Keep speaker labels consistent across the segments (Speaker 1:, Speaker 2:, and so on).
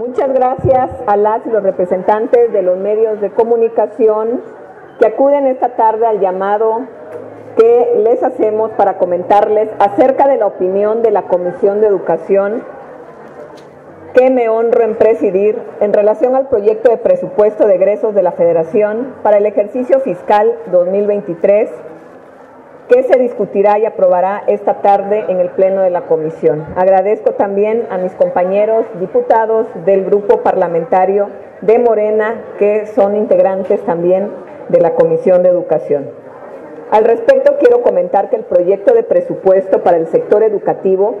Speaker 1: Muchas gracias a las y los representantes de los medios de comunicación que acuden esta tarde al llamado que les hacemos para comentarles acerca de la opinión de la Comisión de Educación que me honro en presidir en relación al proyecto de presupuesto de egresos de la Federación para el ejercicio fiscal 2023 que se discutirá y aprobará esta tarde en el Pleno de la Comisión. Agradezco también a mis compañeros diputados del Grupo Parlamentario de Morena, que son integrantes también de la Comisión de Educación. Al respecto, quiero comentar que el proyecto de presupuesto para el sector educativo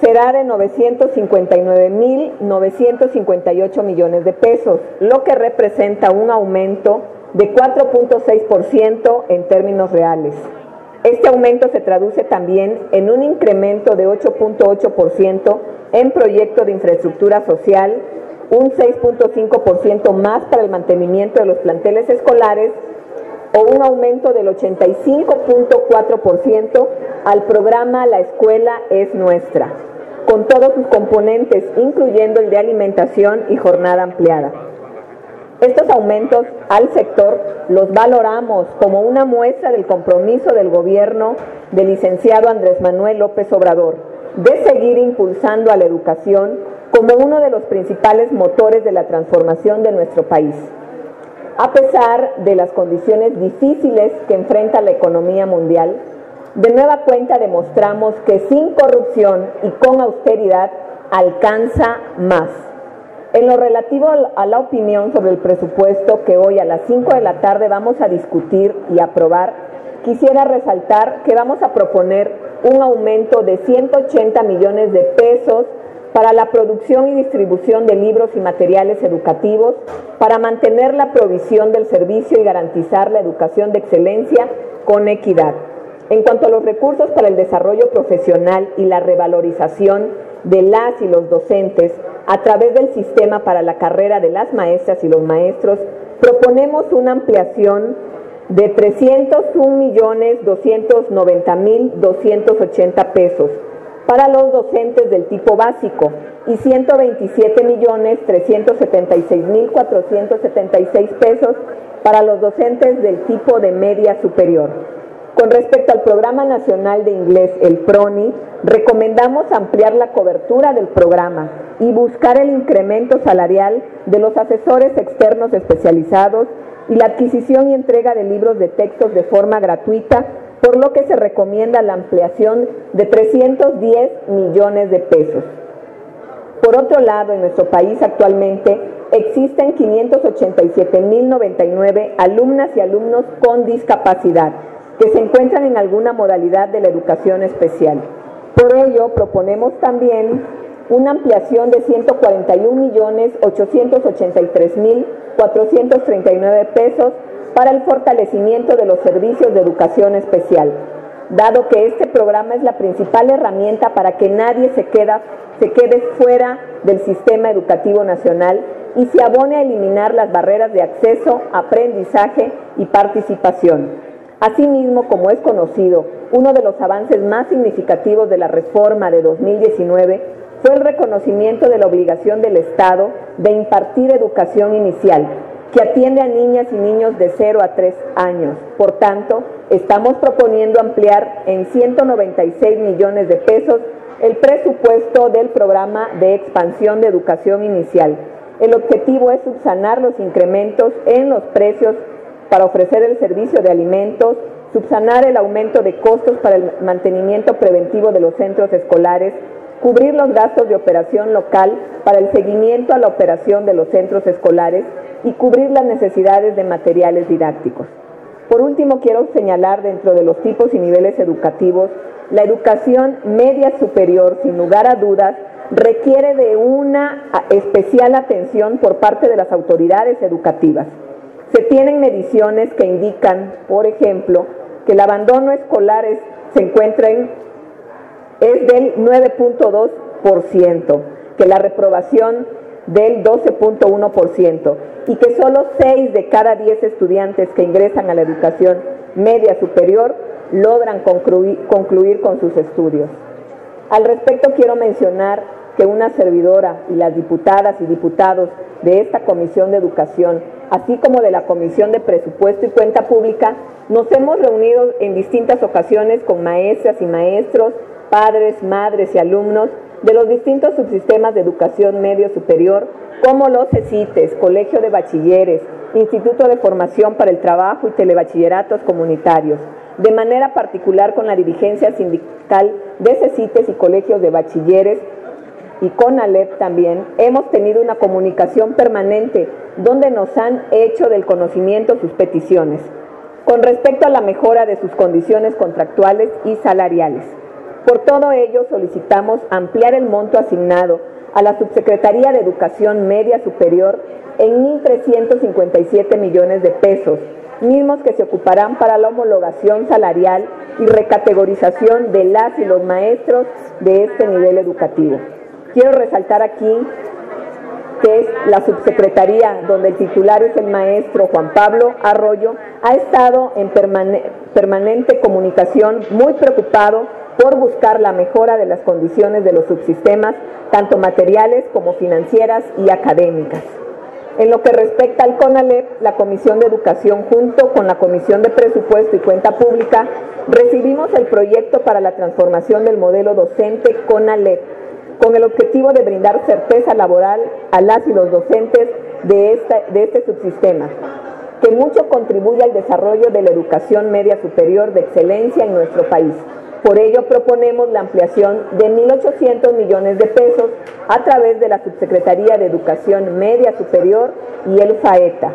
Speaker 1: será de 959.958 millones de pesos, lo que representa un aumento de 4.6% en términos reales. Este aumento se traduce también en un incremento de 8.8% en proyecto de infraestructura social, un 6.5% más para el mantenimiento de los planteles escolares o un aumento del 85.4% al programa La Escuela es Nuestra, con todos sus componentes, incluyendo el de alimentación y jornada ampliada. Estos aumentos al sector los valoramos como una muestra del compromiso del gobierno del licenciado Andrés Manuel López Obrador de seguir impulsando a la educación como uno de los principales motores de la transformación de nuestro país. A pesar de las condiciones difíciles que enfrenta la economía mundial, de nueva cuenta demostramos que sin corrupción y con austeridad alcanza más. En lo relativo a la opinión sobre el presupuesto que hoy a las 5 de la tarde vamos a discutir y aprobar, quisiera resaltar que vamos a proponer un aumento de 180 millones de pesos para la producción y distribución de libros y materiales educativos, para mantener la provisión del servicio y garantizar la educación de excelencia con equidad. En cuanto a los recursos para el desarrollo profesional y la revalorización de las y los docentes a través del sistema para la carrera de las maestras y los maestros, proponemos una ampliación de 301.290.280 pesos para los docentes del tipo básico y 127.376.476 pesos para los docentes del tipo de media superior. Con respecto al Programa Nacional de Inglés, el PRONI, recomendamos ampliar la cobertura del programa y buscar el incremento salarial de los asesores externos especializados y la adquisición y entrega de libros de textos de forma gratuita, por lo que se recomienda la ampliación de 310 millones de pesos. Por otro lado, en nuestro país actualmente existen 587.099 alumnas y alumnos con discapacidad que se encuentran en alguna modalidad de la educación especial. Por ello, proponemos también una ampliación de 141.883.439 pesos para el fortalecimiento de los servicios de educación especial, dado que este programa es la principal herramienta para que nadie se, se quede fuera del sistema educativo nacional y se abone a eliminar las barreras de acceso, aprendizaje y participación. Asimismo, como es conocido, uno de los avances más significativos de la reforma de 2019 fue el reconocimiento de la obligación del Estado de impartir educación inicial, que atiende a niñas y niños de 0 a 3 años. Por tanto, estamos proponiendo ampliar en 196 millones de pesos el presupuesto del programa de expansión de educación inicial. El objetivo es subsanar los incrementos en los precios para ofrecer el servicio de alimentos, subsanar el aumento de costos para el mantenimiento preventivo de los centros escolares, cubrir los gastos de operación local para el seguimiento a la operación de los centros escolares y cubrir las necesidades de materiales didácticos. Por último, quiero señalar dentro de los tipos y niveles educativos, la educación media superior, sin lugar a dudas, requiere de una especial atención por parte de las autoridades educativas. Se tienen mediciones que indican, por ejemplo, que el abandono escolar se encuentra en, es del 9.2%, que la reprobación del 12.1% y que solo 6 de cada 10 estudiantes que ingresan a la educación media superior logran concluir con sus estudios. Al respecto quiero mencionar que una servidora y las diputadas y diputados de esta Comisión de Educación, así como de la Comisión de Presupuesto y Cuenta Pública, nos hemos reunido en distintas ocasiones con maestras y maestros, padres, madres y alumnos de los distintos subsistemas de educación medio superior, como los CECITES, Colegio de Bachilleres, Instituto de Formación para el Trabajo y Telebachilleratos Comunitarios, de manera particular con la dirigencia sindical de CECITES y Colegios de Bachilleres y con Alep también, hemos tenido una comunicación permanente donde nos han hecho del conocimiento sus peticiones con respecto a la mejora de sus condiciones contractuales y salariales. Por todo ello, solicitamos ampliar el monto asignado a la Subsecretaría de Educación Media Superior en 1.357 millones de pesos, mismos que se ocuparán para la homologación salarial y recategorización de las y los maestros de este nivel educativo. Quiero resaltar aquí que es la subsecretaría donde el titular es el maestro Juan Pablo Arroyo, ha estado en permanente comunicación, muy preocupado por buscar la mejora de las condiciones de los subsistemas, tanto materiales como financieras y académicas. En lo que respecta al CONALEP, la Comisión de Educación junto con la Comisión de Presupuesto y Cuenta Pública recibimos el proyecto para la transformación del modelo docente CONALEP con el objetivo de brindar certeza laboral a las y los docentes de, de este subsistema, que mucho contribuye al desarrollo de la educación media superior de excelencia en nuestro país. Por ello proponemos la ampliación de 1.800 millones de pesos a través de la Subsecretaría de Educación Media Superior y el FAETA,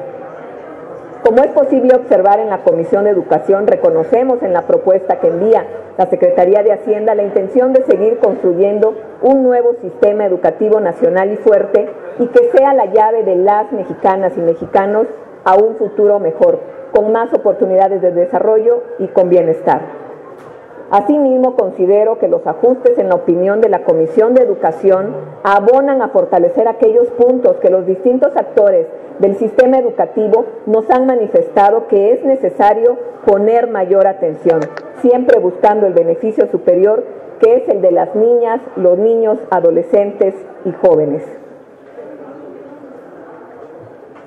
Speaker 1: como es posible observar en la Comisión de Educación, reconocemos en la propuesta que envía la Secretaría de Hacienda la intención de seguir construyendo un nuevo sistema educativo nacional y fuerte y que sea la llave de las mexicanas y mexicanos a un futuro mejor, con más oportunidades de desarrollo y con bienestar. Asimismo, considero que los ajustes en la opinión de la Comisión de Educación abonan a fortalecer aquellos puntos que los distintos actores del sistema educativo nos han manifestado que es necesario poner mayor atención, siempre buscando el beneficio superior que es el de las niñas, los niños, adolescentes y jóvenes.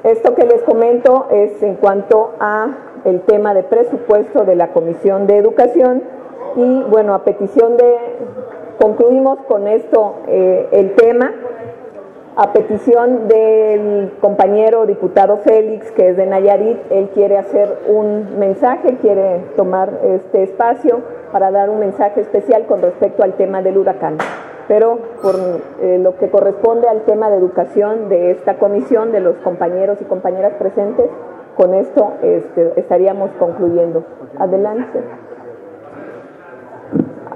Speaker 1: Esto que les comento es en cuanto a el tema de presupuesto de la Comisión de Educación y bueno, a petición de, concluimos con esto eh, el tema, a petición del compañero diputado Félix, que es de Nayarit, él quiere hacer un mensaje, quiere tomar este espacio para dar un mensaje especial con respecto al tema del huracán. Pero por eh, lo que corresponde al tema de educación de esta comisión, de los compañeros y compañeras presentes, con esto este, estaríamos concluyendo. Adelante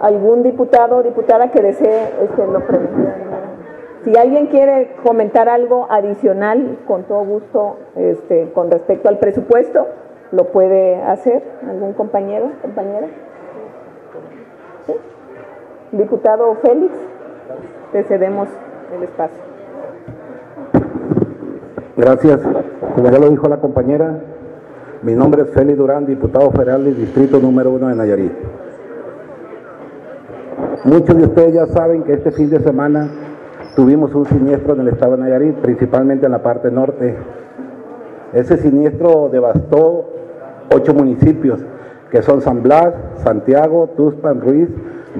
Speaker 1: algún diputado o diputada que desee este, lo Si alguien quiere comentar algo adicional, con todo gusto, este, con respecto al presupuesto, lo puede hacer. ¿Algún compañero, compañera? Diputado Félix, te cedemos el espacio.
Speaker 2: Gracias. Como ya lo dijo la compañera, mi nombre es Félix Durán, diputado federal del Distrito número uno de Nayarit. Muchos de ustedes ya saben que este fin de semana tuvimos un siniestro en el estado de Nayarit, principalmente en la parte norte. Ese siniestro devastó ocho municipios, que son San Blas, Santiago, Tuspan, Ruiz,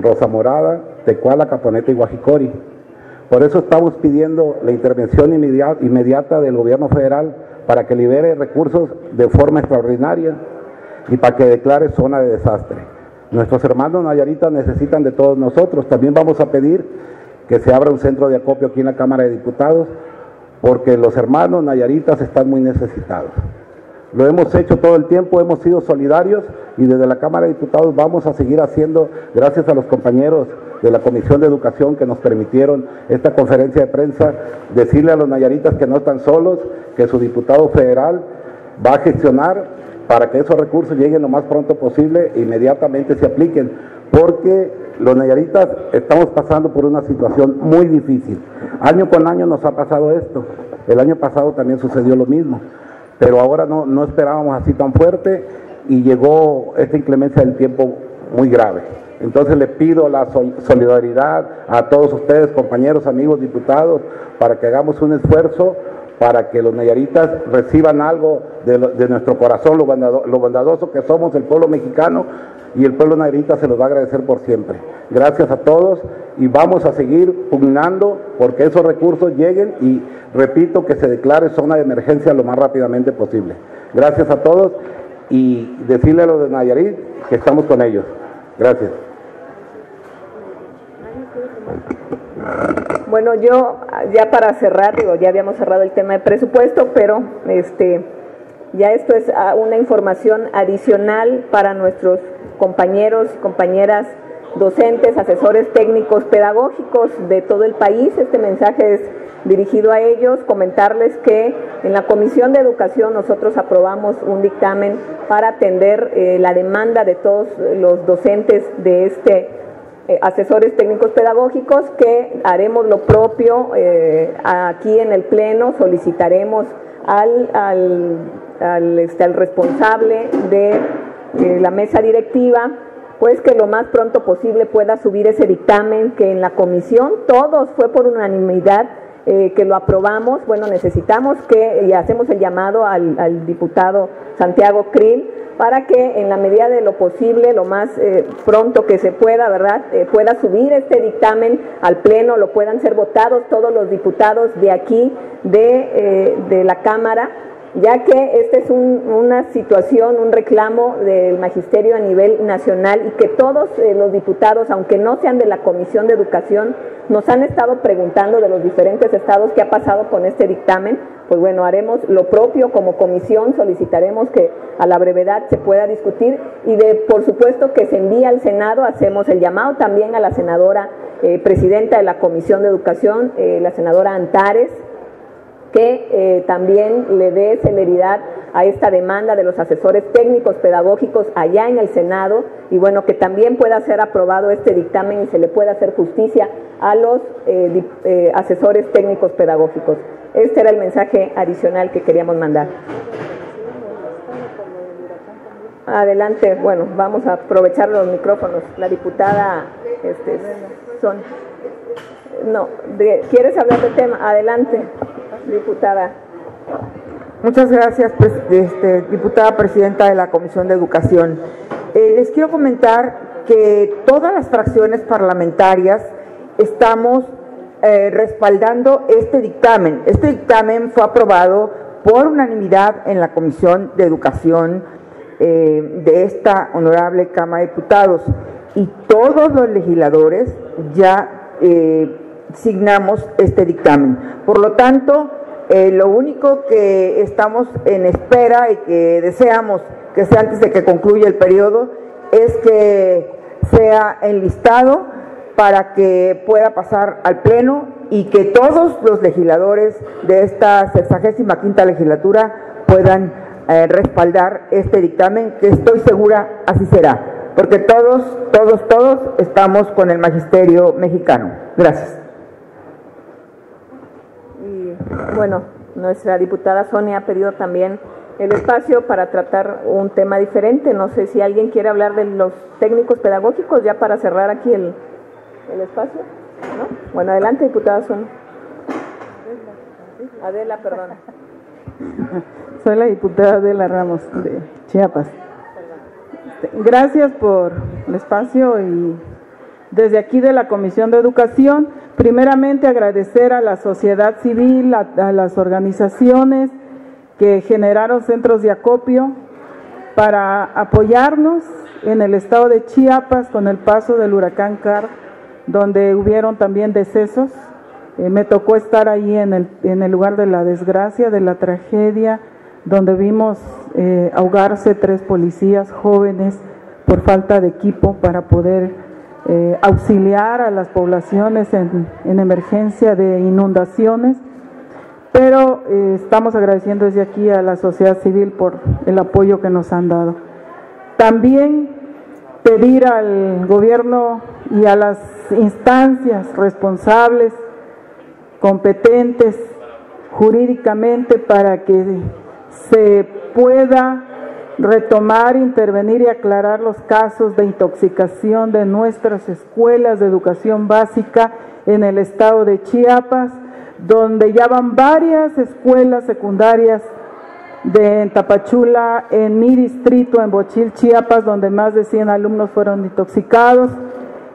Speaker 2: Rosa Morada, Tecuala, Caponeta y Guajicori. Por eso estamos pidiendo la intervención inmediata del gobierno federal para que libere recursos de forma extraordinaria y para que declare zona de desastre. Nuestros hermanos nayaritas necesitan de todos nosotros. También vamos a pedir que se abra un centro de acopio aquí en la Cámara de Diputados, porque los hermanos nayaritas están muy necesitados. Lo hemos hecho todo el tiempo, hemos sido solidarios y desde la Cámara de Diputados vamos a seguir haciendo, gracias a los compañeros de la Comisión de Educación que nos permitieron esta conferencia de prensa, decirle a los nayaritas que no están solos, que su diputado federal va a gestionar para que esos recursos lleguen lo más pronto posible e inmediatamente se apliquen, porque los nayaritas estamos pasando por una situación muy difícil. Año con año nos ha pasado esto, el año pasado también sucedió lo mismo, pero ahora no, no esperábamos así tan fuerte y llegó esta inclemencia del tiempo muy grave. Entonces le pido la solidaridad a todos ustedes, compañeros, amigos, diputados, para que hagamos un esfuerzo para que los nayaritas reciban algo de, nuestro corazón, lo, bondadoso que somos el pueblo mexicano y el pueblo nayarita se los va a agradecer por siempre. Gracias a todos y vamos a seguir pugnando porque esos recursos lleguen y repito que se declare zona de emergencia lo más rápidamente posible. Gracias a todos y decirle a los de Nayarit que estamos con ellos. Gracias.
Speaker 1: Bueno, yo ya para cerrar, digo, ya habíamos cerrado el tema de presupuesto, pero este ya esto es ah, una información adicional para nuestros compañeros y compañeras docentes, asesores técnicos, pedagógicos de todo el país. Este mensaje es dirigido a ellos, comentarles que en la Comisión de Educación nosotros aprobamos un dictamen para atender eh, la demanda de todos los docentes de este eh, asesores técnicos pedagógicos que haremos lo propio eh, aquí en el Pleno, solicitaremos al, al, este, al responsable de la mesa directiva pues que lo más pronto posible pueda subir ese dictamen que en la comisión todos fue por unanimidad eh, que lo aprobamos, bueno, necesitamos que, y hacemos el llamado al, diputado Santiago Krill, para que en la medida de lo posible, lo más eh, pronto que se pueda, ¿verdad?, eh, pueda subir este dictamen al Pleno, lo puedan ser votados todos los diputados de aquí, de, de la Cámara, ya que esta es una situación, un reclamo del magisterio a nivel nacional y que todos eh, los diputados, aunque no sean de la Comisión de Educación, nos han estado preguntando de los diferentes estados qué ha pasado con este dictamen. Pues bueno, haremos lo propio como comisión, solicitaremos que a la brevedad se pueda discutir y de, por supuesto, que se envíe al Senado, hacemos el llamado también a la senadora eh, presidenta de la Comisión de Educación, eh, la senadora Antares, que eh, también le dé celeridad a esta demanda de los asesores técnicos pedagógicos allá en el Senado y bueno, que también pueda ser aprobado este dictamen y se le pueda hacer justicia a los eh, eh, asesores técnicos pedagógicos. Este era el mensaje adicional que queríamos mandar. Adelante, bueno, vamos a aprovechar los micrófonos. La diputada este, son... No, ¿quieres hablar del tema? Adelante diputada.
Speaker 3: Muchas gracias, pues, este, diputada presidenta de la Comisión de Educación. Eh, les quiero comentar que todas las fracciones parlamentarias estamos eh, respaldando este dictamen. Este dictamen fue aprobado por unanimidad en la Comisión de Educación eh, de esta honorable Cámara de Diputados y todos los legisladores ya signamos este dictamen. Por lo tanto, eh, lo único que estamos en espera y que deseamos que sea antes de que concluya el periodo es que sea enlistado para que pueda pasar al Pleno y que todos los legisladores de esta 65 quinta legislatura puedan eh, respaldar este dictamen, que estoy segura así será, porque todos, todos, todos estamos con el magisterio mexicano. Gracias.
Speaker 1: Bueno, nuestra diputada Sonia ha pedido también el espacio para tratar un tema diferente. No sé si alguien quiere hablar de los técnicos pedagógicos ya para cerrar aquí el, espacio. Bueno, adelante, diputada Sonia. Adela, perdón.
Speaker 4: Soy la diputada Adela Ramos de Chiapas. Gracias por el espacio y desde aquí de la Comisión de Educación Primeramente agradecer a la sociedad civil, a, las organizaciones que generaron centros de acopio para apoyarnos en el estado de Chiapas con el paso del huracán Car, donde hubieron también decesos. Eh, me tocó estar ahí en el, lugar de la desgracia, de la tragedia, donde vimos eh, ahogarse tres policías jóvenes por falta de equipo para poder eh, auxiliar a las poblaciones en, emergencia de inundaciones, pero eh, estamos agradeciendo desde aquí a la sociedad civil por el apoyo que nos han dado. También pedir al gobierno y a las instancias responsables, competentes jurídicamente para que se pueda retomar, intervenir y aclarar los casos de intoxicación de nuestras escuelas de educación básica en el estado de Chiapas, donde ya van varias escuelas secundarias de Tapachula, en mi distrito, en Bochil, Chiapas, donde más de 100 alumnos fueron intoxicados.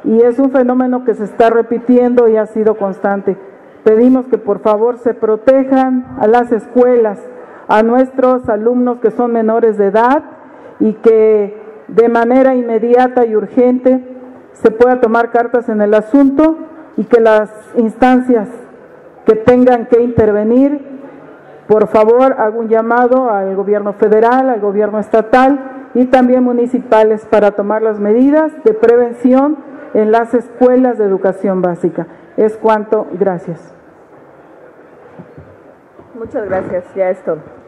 Speaker 4: Y es un fenómeno que se está repitiendo y ha sido constante. Pedimos que por favor se protejan a las escuelas, a nuestros alumnos que son menores de edad y que de manera inmediata y urgente se pueda tomar cartas en el asunto y que las instancias que tengan que intervenir, por favor, hago un llamado al gobierno federal, al gobierno estatal y también municipales para tomar las medidas de prevención en las escuelas de educación básica. Es cuanto, gracias.
Speaker 1: Muchas gracias, ya es todo.